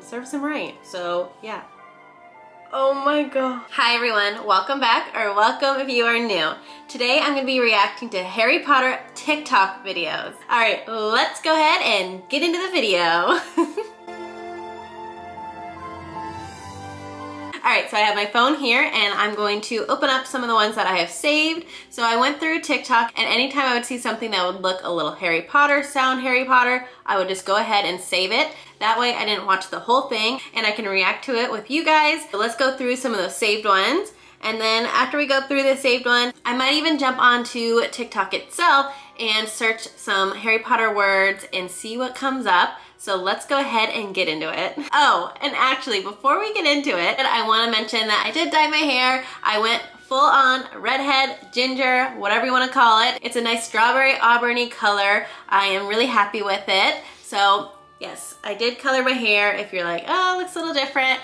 serves him right. So yeah. Oh my god. Hi everyone, welcome back, or welcome if you are new. Today I'm gonna be reacting to Harry Potter TikTok videos. All right, let's go ahead and get into the video. Alright, so I have my phone here and I'm going to open up some of the ones that I have saved. So I went through TikTok and anytime I would see something that would look a little Harry Potter, sound Harry Potter, I would just go ahead and save it. That way I didn't watch the whole thing and I can react to it with you guys. So let's go through some of those saved ones. And then after we go through the saved one, I might even jump onto TikTok itself and search some Harry Potter words and see what comes up. So let's go ahead and get into it. Oh, and actually before we get into it, I wanna mention that I did dye my hair. I went full on redhead, ginger, whatever you wanna call it. It's a nice strawberry auburny color. I am really happy with it. So yes, I did color my hair. If you're like, oh, looks a little different,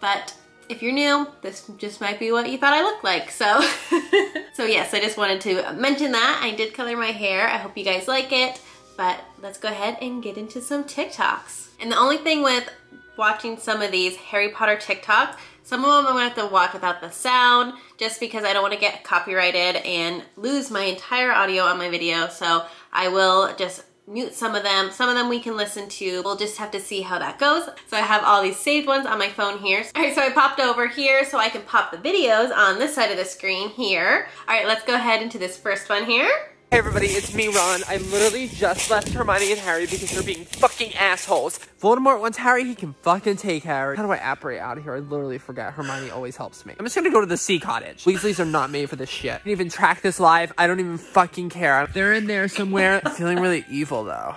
but if you're new, this just might be what you thought I looked like. So, so yes, I just wanted to mention that. I did color my hair. I hope you guys like it. But let's go ahead and get into some TikToks. And the only thing with watching some of these Harry Potter TikToks, some of them I'm gonna have to watch without the sound just because I don't wanna get copyrighted and lose my entire audio on my video. So I will just mute some of them. Some of them we can listen to. We'll just have to see how that goes. So I have all these saved ones on my phone here. All right, so I popped over here so I can pop the videos on this side of the screen here. All right, let's go ahead into this first one here. Hey everybody, it's me, Ron. I literally just left Hermione and Harry because they're being fucking assholes. Voldemort wants Harry, he can fucking take Harry. How do I apparate out of here? I literally forgot. Hermione always helps me. I'm just gonna go to the sea cottage. Weasleys are not made for this shit. I didn't even track this live. I don't even fucking care. They're in there somewhere. I'm feeling really evil though.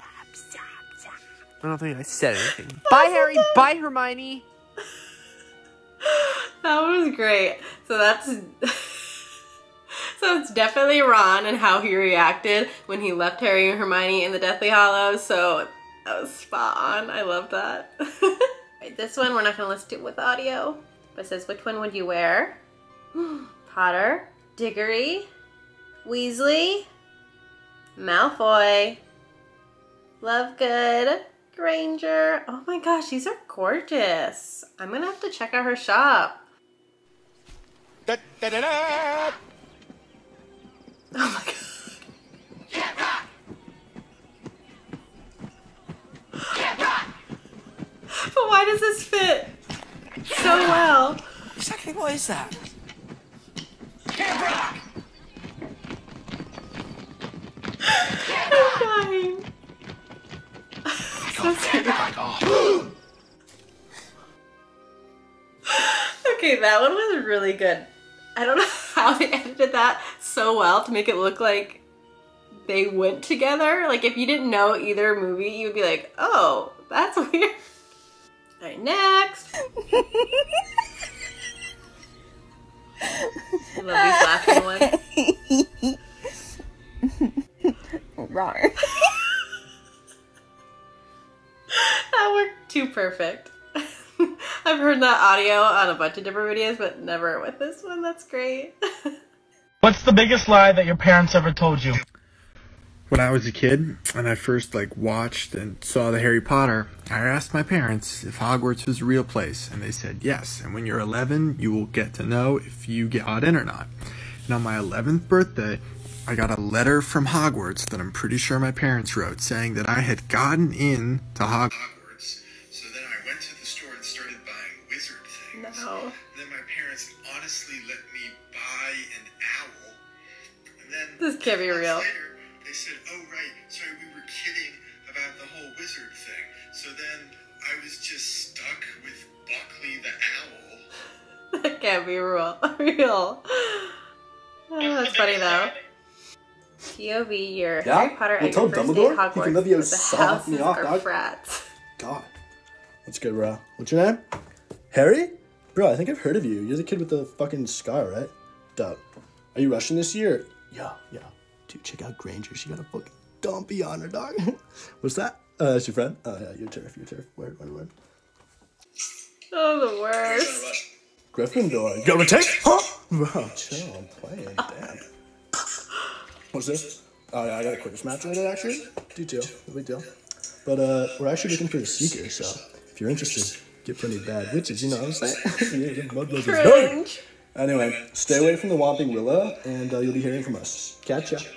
I don't think I said anything. Bye, Harry. Bye, Hermione. That was great. So that's... So it's definitely Ron and how he reacted when he left Harry and Hermione in the Deathly Hallows. So that was spot on. I love that. right, this one we're not gonna listen to with audio, but it says, which one would you wear? Potter, Diggory, Weasley, Malfoy, Lovegood, Granger. Oh my gosh, these are gorgeous. I'm gonna have to check out her shop. Da, da, da, Oh my god. Get rock! Get rock! But why does this fit so well? Exactly what is that? Get rock! I'm dying. so okay, that one was really good. I don't know how they edited that so well to make it look like they went together. Like if you didn't know either movie, you would be like, oh, that's weird. All right, next. I love these laughing ones. Wrong. that worked too perfect. I've heard that audio on a bunch of different videos, but never with this one. That's great. What's the biggest lie that your parents ever told you? When I was a kid and I first like watched and saw the Harry Potter, I asked my parents if Hogwarts was a real place, and they said yes. And when you're 11, you will get to know if you get in or not. And on my 11th birthday, I got a letter from Hogwarts that I'm pretty sure my parents wrote saying that I had gotten in to Hogwarts. No. Then my parents honestly let me buy an owl. And then this can't be real. Later, they said, "Oh right, sorry, we were kidding about the whole wizard thing." So then I was just stuck with Buckley the owl. that can't be real. Real. Oh, that's funny though. POV, your yeah? Harry Potter at your first Dumbledore? day at Hogwarts with the houses off, are frats. God. That's good, bro. What's your name? Harry? Bro, I think I've heard of you. You're the kid with the fucking scar, right? Dope. Are you rushing this year? Yeah, yeah. Dude, check out Granger. She got a fucking dumpy on her, dog. What's that? Uh, that's your friend? Oh, yeah, your turf, your turf. Word, word, word. Oh, the worst. Gryffindor. You got a take? Huh? Bro, chill. I'm playing. Damn. What's this? Oh, yeah, I got a quick match later, actually. Do too. No big deal. But, uh, we're actually looking for a seeker, so if you're interested, get plenty of bad witches. You know what I'm saying? yeah, yeah, Mudblood is. Anyway, stay away from the Whomping Willow, and uh, you'll be hearing from us. Catch ya.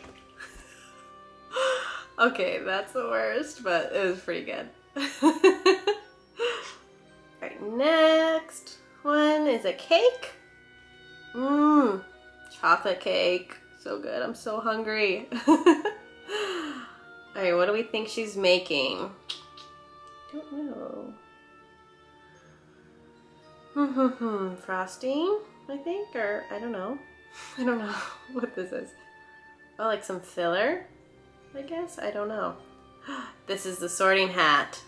Okay, that's the worst, but it was pretty good. Alright, next one is a cake. Mmm, chocolate cake. So good. I'm so hungry. Alright, what do we think she's making? Don't know. Frosting, I think, or I don't know. I don't know what this is. Oh, like some filler, I guess? I don't know. This is the sorting hat.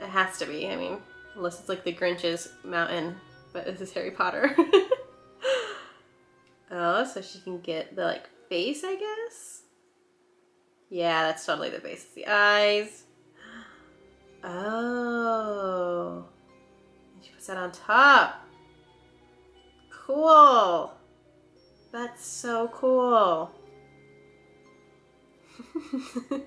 It has to be, I mean, unless it's like the Grinch's mountain, but this is Harry Potter. oh, so she can get the like face, I guess? Yeah, that's totally the face. The eyes. Oh. And she puts that on top. Cool. That's so cool.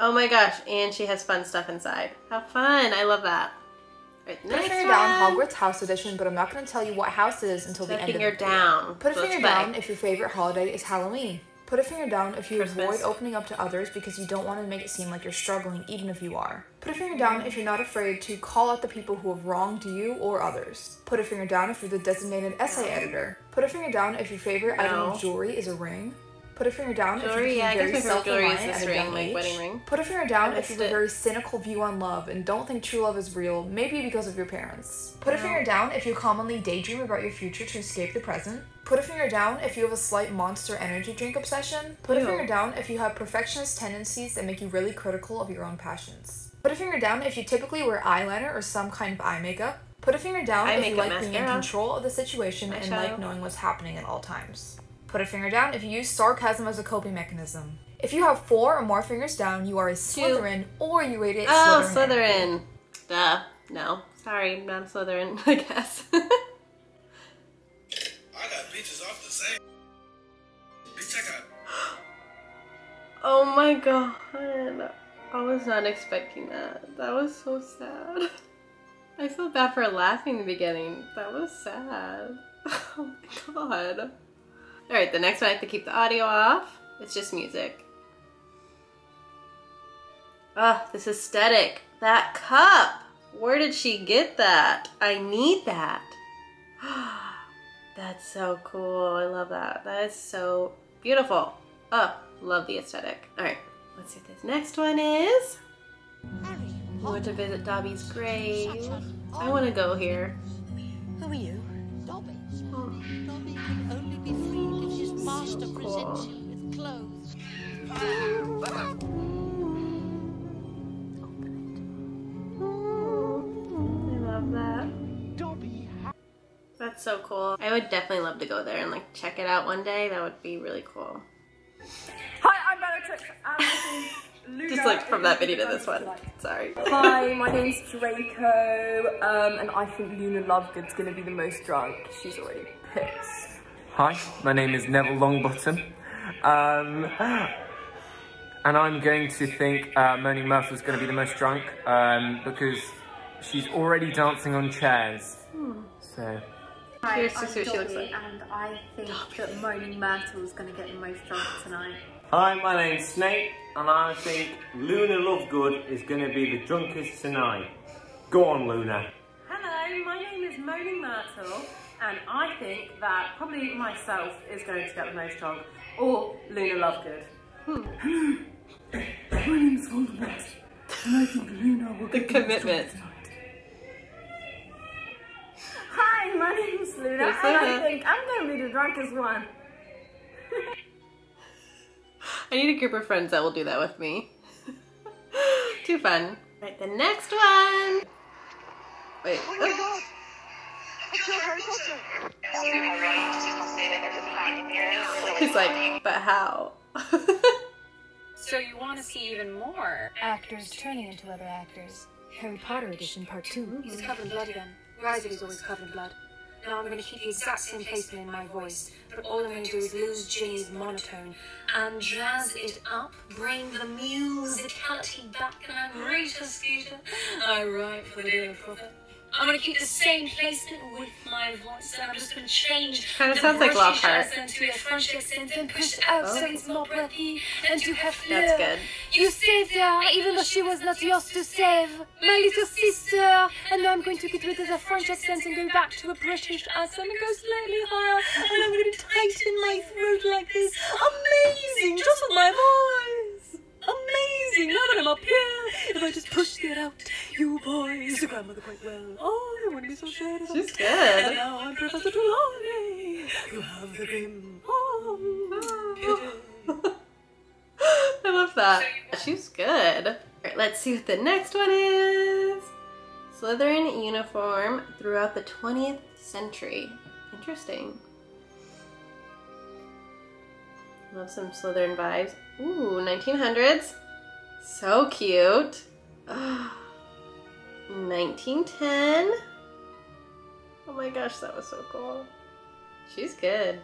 oh my gosh, and she has fun stuff inside. How fun. I love that. Right, Put a finger down. Hogwarts House Edition, but I'm not going to tell you what house it is until Put the end of the video. down. Put a So let's finger down if your favorite holiday is Halloween. Put a finger down if you Christmas. avoid opening up to others because you don't want to make it seem like you're struggling, even if you are. Put a finger down if you're not afraid to call out the people who have wronged you or others. Put a finger down if you're the designated essay editor. Put a finger down if your favorite item of jewelry is a ring. Put a finger down Jewelry, if you yeah, I became guess very my favorite jewelry is this a ring, like wedding ring. Put a finger down if you have a very cynical view on love and don't think true love is real, maybe because of your parents. Put a finger down if you commonly daydream about your future to escape the present. Put a finger down if you have a slight monster energy drink obsession. Put a Ew. finger down if you have perfectionist tendencies that make you really critical of your own passions. Put a finger down if you typically wear eyeliner or some kind of eye makeup. Put a finger down Eye if you like being in control of the situation and Eyeshadow. like knowing what's happening at all times. Put a finger down if you use sarcasm as a coping mechanism. If you have four or more fingers down, you are a Slytherin or you rate it Oh, Slytherin. Slytherin. Duh. No. Sorry, not a Slytherin, I guess. I got bitches off the same. Bitch, check out. oh my god. I was not expecting that. That was so sad. I feel bad for laughing in the beginning. That was sad. Oh my god. Alright, the next one I have to keep the audio off. It's just music. Ah, this aesthetic. That cup. Where did she get that? I need that. That's so cool. I love that. That is so beautiful. Oh, love the aesthetic. All right, let's see what this next one is. We went to visit Dobby's grave. I want to go here. Who are you? If his master cool. presents you with clothes. I love that. That's so cool. I would definitely love to go there and like check it out one day. That would be really cool. Hi, I'm Bellatrix. and this is Luna. Just like from that video to this one. Sorry. Hi, my name's Draco, um, and I think Luna Lovegood's gonna be the most drunk. She's already pissed. Hi, my name is Neville Longbottom. Um, and I'm going to think uh, Moaning is going to be the most drunk um, because she's already dancing on chairs. So, Here's to see what she looks like. and I think that Moaning Myrtle is going to get the most drunk tonight. hi, my name's Snape, and I think Luna Lovegood is going to be the drunkest tonight. Go on, Luna. Hello, my name is Moaning Myrtle, and I think that probably myself is going to get the most drunk, or Luna Lovegood. My name's Voldemort, and I think Luna will get the commitment. tonight. Hi, my name's Luna, and I think I'm going to be the drunkest one. I need a group of friends that will do that with me. Too fun. Right, the next one. Wait. Oh He's like, but how? So you want to see even more actors turning into other actors? Harry Potter edition part two. He's covered in blood again. Rising is always covered in blood. Now I'm going to keep the exact same placement in my voice, but all I'm going to do is lose Ginny's monotone and jazz it up, bring the musicality back, and I'm to Tuskegee. I write for the Daily Prophet. I'm gonna keep the same placement with my voice, and I'm just gonna change Kinda sounds like Lockhart. to a French accent and push out so Oh. it's more breathy and to have flow. That's good. You saved her, even though she was not yours to save. My little sister. And now I'm going to get rid of the French accent and go back to a British accent and go slightly higher. And I'm going to tighten my throat like this. Amazing, just with my voice. Amazing, now that I'm up here, if I just push that out, you boys, the grandmother quite well. Oh, I wouldn't be so sure. She's good. And now I'm Professor Trelawney. You have the grim. Oh, I love that. She's good. Alright, let's see what the next one is. Slytherin uniform throughout the 20th century. Interesting. Love some Slytherin vibes. Ooh, 1900s. So cute. 1910. Oh my gosh, that was so cool. She's good.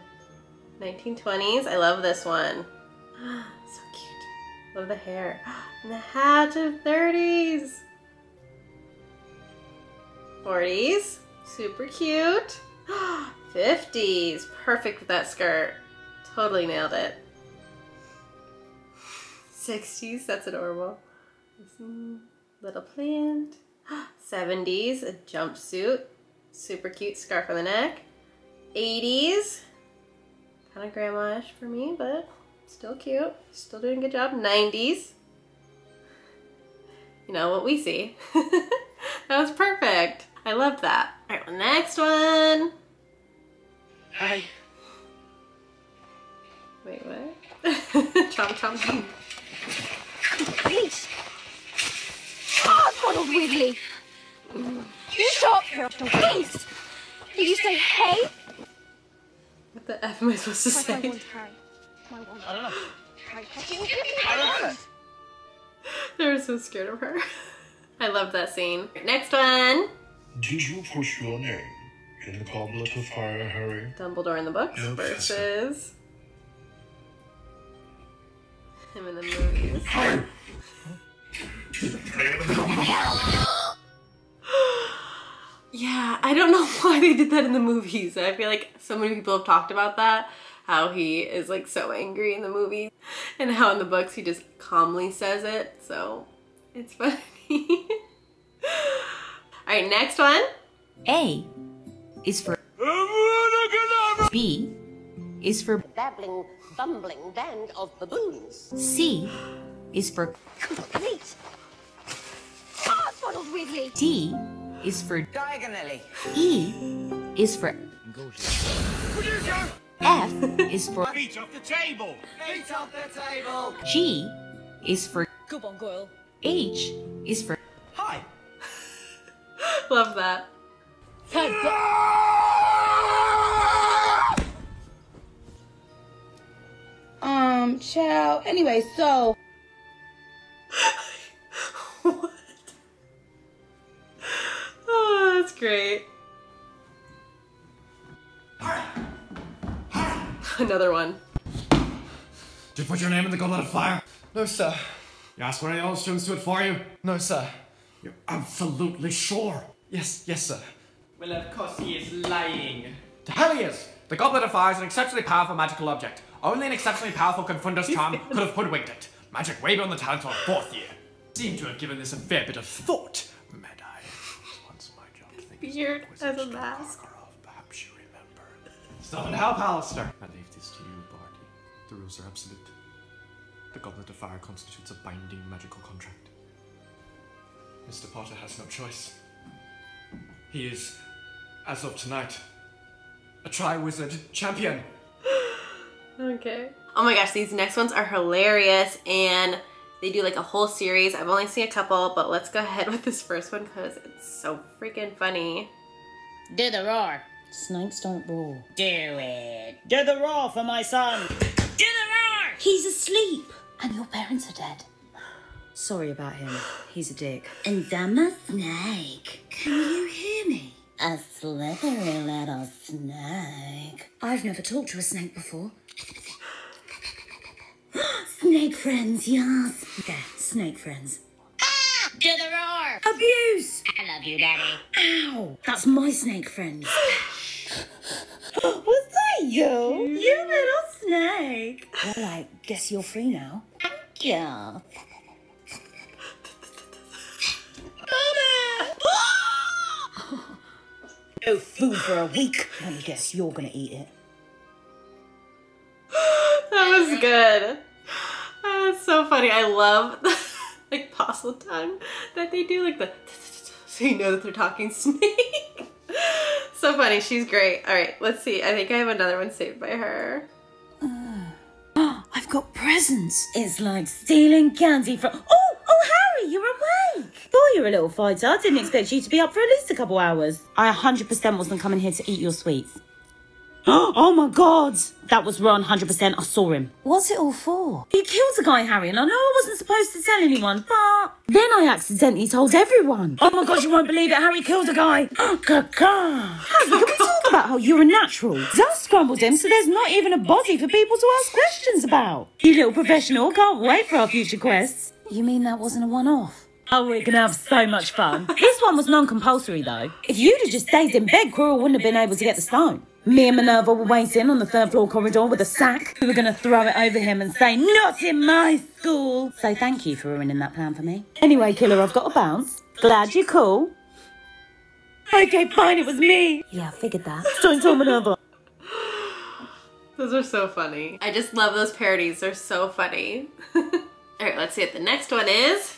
1920s. I love this one. so cute. Love the hair. And the hat of 30s. 40s. Super cute. 50s. Perfect with that skirt. Totally nailed it. 60s. That's adorable. Little plant. 70s. A jumpsuit. Super cute scarf on the neck. 80s. Kind of grandma-ish for me, but still cute. Still doing a good job. 90s. You know what we see. that was perfect. I love that. All right, well, next one. Hi. Wait, what? chomp, chomp, chomp. Please. Oh, Ronald Weasley. You stop here, please. Did you say hey? What the F am I supposed to say? Harry. My one. I don't know. Harry, you give me my one? They were so scared of her. I love that scene. Next one. Did you push your name in the goblet of fire, Harry? Dumbledore in the books No, versus him in the movies. yeah, I don't know why they did that in the movies. I feel like so many people have talked about that. How he is like so angry in the movie, and how in the books he just calmly says it. So it's funny. All right, next one. A is for B is for babbling, bumbling band of baboons. C is for Complete. Ronald Weasley. D is for Diagonally. E is for F is for Feet off the table. Feet off the table. G is for Come on, girl. H is for Hi. Love that. Um, ciao. Anyway, so great. Another one. Did you put your name in the goblet of fire? No, sir. You ask one of the old students to do it for you? No, sir. You're absolutely sure. Yes, yes, sir. Well, of course he is lying. To hell he is! The Goblet of Fire is an exceptionally powerful magical object. Only an exceptionally powerful Confundus charm could have hoodwinked it. Magic way beyond the talents of a fourth year. Seem to have given this a fair bit of thought. Mad Eye. Once my job to think Beard as a mask. Perhaps you remember. Stop and help, Alastor. I leave this to you, Barty. The rules are absolute. The Goblet of Fire constitutes a binding magical contract. Mr. Potter has no choice. He is, as of tonight, a Tri-Wizard champion. Okay. Oh my gosh, these next ones are hilarious and they do like a whole series. I've only seen a couple, but let's go ahead with this first one because it's so freaking funny. Do the roar. snakes don't roar. Do it. Do the roar for my son. Do the roar. He's asleep, and your parents are dead. Sorry about him. He's a dick. And I'm a snake. Can you hear me? A slithery little snake. I've never talked to a snake before. Snake friends, yes. There, snake friends. To the roar! Abuse! I love you, Daddy. Ow! That's my snake friend. Was that you? You little snake. Well, I guess you're free now. Yeah. No food for a week. Let me guess, you're gonna eat it. that was good. That's so funny. I love like puzzle time that they do, like the so you know that they're talking snake. so funny. She's great. All right, let's see. I think I have another one saved by her. Uh, I've got presents. It's like stealing candy from. Oh, oh, Harry, you're awake. Boy, you're a little fighter. I didn't expect you to be up for at least a couple hours. I 100% wasn't coming here to eat your sweets. Oh my god! That was Ron, 100%. I saw him. What's it all for? He killed a guy, Harry, and I know I wasn't supposed to tell anyone, but then I accidentally told everyone. Oh my god, you won't believe it. Harry killed a guy. Harry, can we talk about how you're a natural? Dust crumbled him, so there's not even a body for people to ask questions about. You little professional, can't wait for our future quests. You mean that wasn't a one off? Oh, we're gonna have so much fun. this one was non compulsory though. If you'd have just stayed in bed, Quirrell wouldn't have been able to get the stone. Me and Minerva were waiting on the third floor corridor with a sack. We were gonna throw it over him and say, Not in my school! So thank you for ruining that plan for me. Anyway, Killer, I've got to bounce. Glad you're cool. Okay, fine, it was me. Yeah, I figured that. Don't tell Minerva. Those are so funny. I just love those parodies. They're so funny. All right, let's see what the next one is.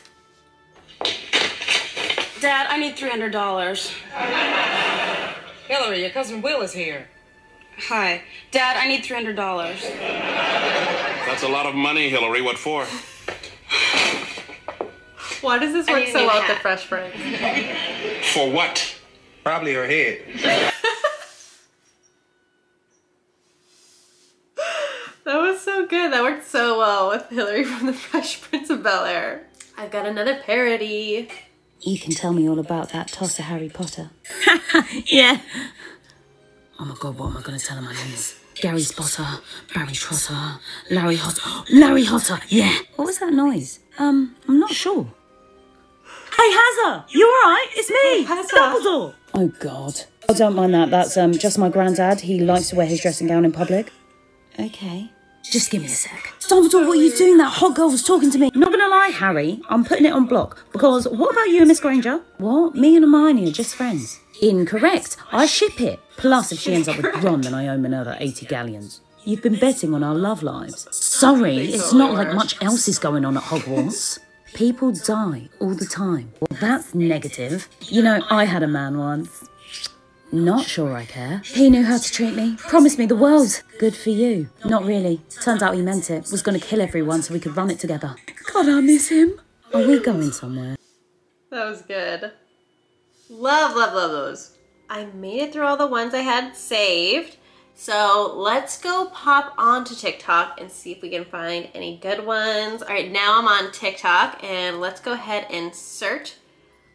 Dad, I need $300. Hillary, your cousin Will is here. Hi. Dad, I need $300. That's a lot of money, Hillary. What for? Why does this work so well with the. Fresh Prince? For what? Probably her head. That was so good. That worked so well with Hillary from the Fresh Prince of Bel Air. I've got another parody. You can tell me all about that toss of Harry Potter. yeah. Oh my god, what am I going to tell him my name is? Gary Spotter, Barry Trotter, Larry Hotter. Larry Hotter, yeah. What was that noise? Um, I'm not sure. Hey, Hazza! You alright? It's me, Dumbledore! Oh god. I don't mind that. That's um just my granddad. He likes to wear his dressing gown in public. Okay. Just give me a sec. Dumbledore, what are you doing? That hot girl was talking to me. Not gonna lie, Harry, I'm putting it on block. Because what about you and Miss Granger? What? Me and Hermione are just friends. Incorrect. I ship it. Plus, if she ends up with Ron, then I owe another 80 galleons. You've been betting on our love lives. Sorry, it's not like much else is going on at Hogwarts. People die all the time. Well, that's negative. You know, I had a man once. Not sure I care. He knew how to treat me. Promised me the world. Good for you. Not really. Turns out he meant it. Was gonna kill everyone so we could run it together. God, I miss him. Are we going somewhere? That was good. Love, love, love those. I made it through all the ones I had saved. So let's go pop onto TikTok and see if we can find any good ones. All right, now I'm on TikTok and let's go ahead and search.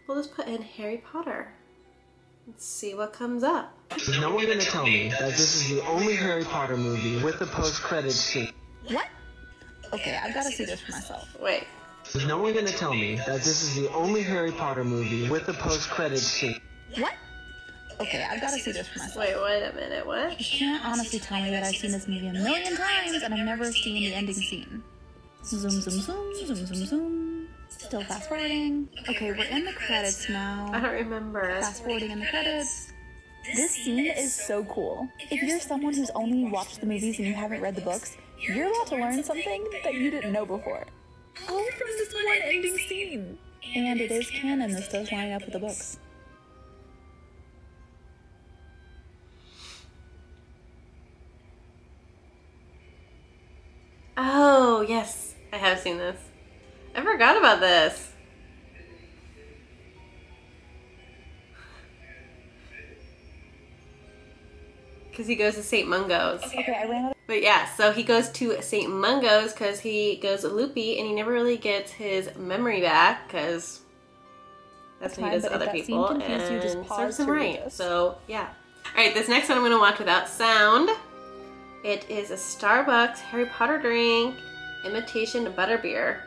We'll just put in Harry Potter. Let's see what comes up. Is no one gonna tell me that this is the only Harry Potter movie with a post-credits scene? What? Okay, I've got to see this for myself. Wait. Is no one gonna tell me that this is the only Harry Potter movie with a post-credits scene? What? Okay, I've got to see this for myself. Wait, wait a minute, what? You can't honestly tell me that I've seen this movie a million times and I've never seen the ending scene. Zoom, zoom, zoom, zoom, zoom, zoom. Still fast forwarding. Okay, we're in the credits now. I don't remember. Fast forwarding in the credits. This scene is so cool. If you're someone who's only watched the movies and you haven't read the books, you're about to learn something that you didn't know before. All from this one ending scene. And it is canon, this does line up with the books. Oh, yes. I have seen this. I forgot about this. Because he goes to St. Mungo's. Okay, I ran out But yeah, so he goes to St. Mungo's because he goes loopy and he never really gets his memory back because that's what he does to other people confused you, just and serves him right. So yeah. All right, this next one I'm going to watch without sound. It is a Starbucks Harry Potter drink, imitation butterbeer.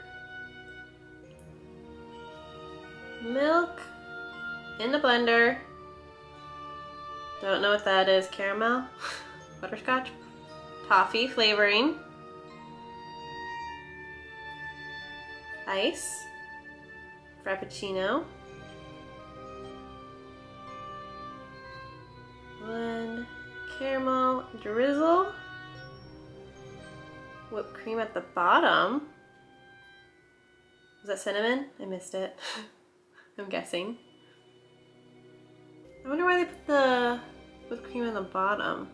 milk in the blender. Don't know what that is. Caramel, butterscotch, toffee flavoring, ice, frappuccino, one caramel drizzle, whipped cream at the bottom. Was that cinnamon? I missed it. I'm guessing. I wonder why they put the whipped cream on the bottom.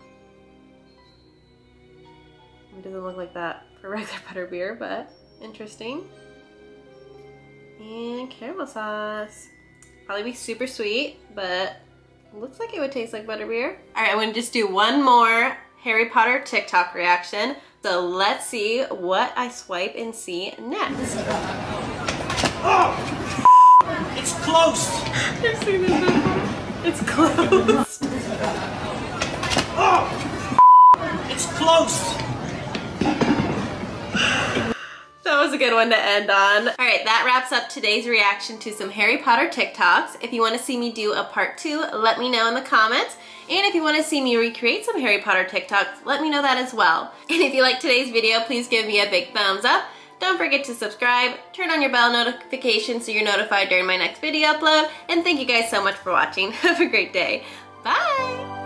It doesn't look like that for regular butterbeer, but interesting. And caramel sauce. Probably be super sweet, but looks like it would taste like butterbeer. All right, I'm gonna just do one more Harry Potter TikTok reaction. So let's see what I swipe and see next. Oh! It's closed! I've seen this before. It's closed. Oh! It's closed! Was a good one to end on. All right, that wraps up today's reaction to some Harry Potter TikToks. If you wanna see me do a part two, let me know in the comments. And if you wanna see me recreate some Harry Potter TikToks, let me know that as well. And if you like today's video, please give me a big thumbs up. Don't forget to subscribe, turn on your bell notification so you're notified during my next video upload, and thank you guys so much for watching. Have a great day. Bye!